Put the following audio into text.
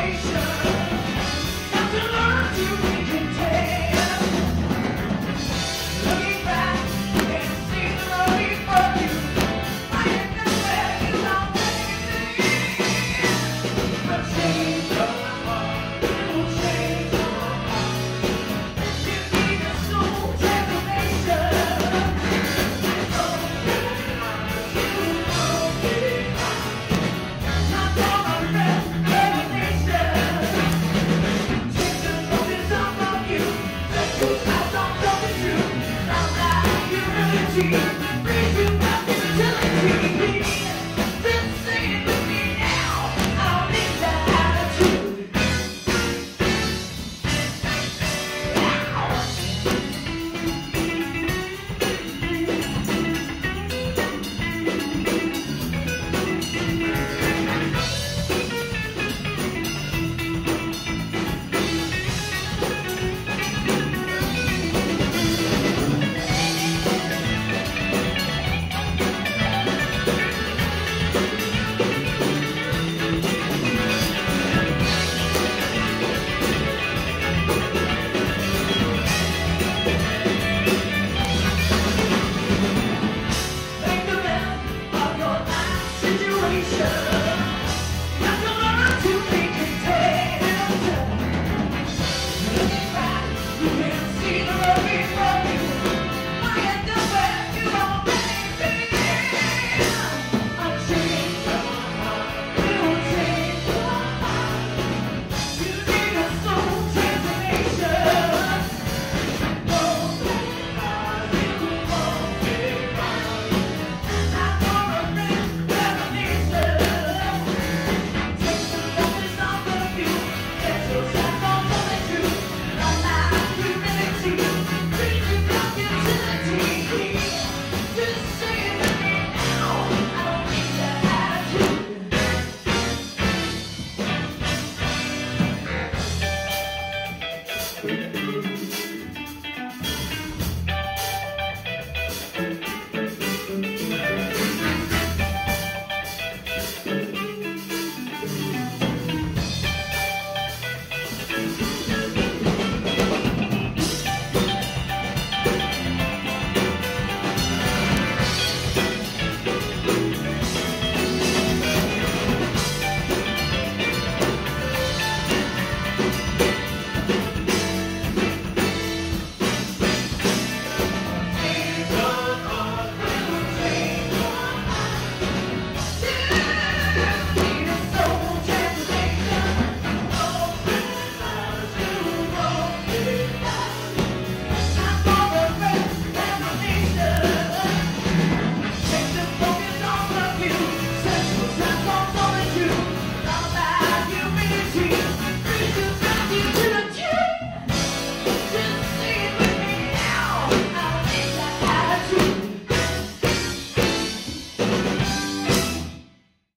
salvation. energy.